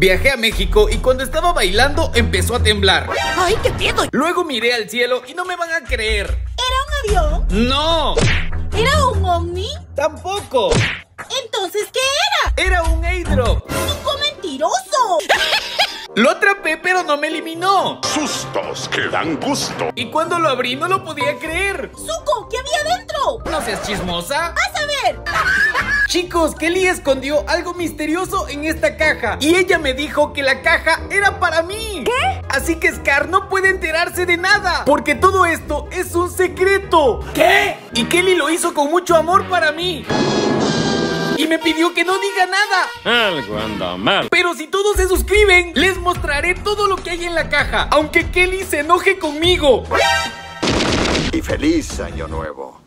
Viajé a México y cuando estaba bailando empezó a temblar. ¡Ay, qué miedo! Luego miré al cielo y no me van a creer. ¿Era un avión? ¡No! ¿Era un ovni? ¡Tampoco! Entonces, ¿qué era? Era un airdrop. ¡Cinco mentiroso! Lo atrapé pero no me eliminó. Sustos que dan gusto. Y cuando lo abrí no lo podía creer. ¡Suco! ¿Qué había dentro? ¿No seas chismosa? ¡Vas a ver! Chicos, Kelly escondió algo misterioso en esta caja y ella me dijo que la caja era para mí. ¿Qué? Así que Scar no puede enterarse de nada, porque todo esto es un secreto. ¿Qué? Y Kelly lo hizo con mucho amor para mí. Y me pidió que no diga nada. Algo anda mal. Pero si todos se suscriben, les mostraré todo lo que hay en la caja, aunque Kelly se enoje conmigo. Y feliz año nuevo.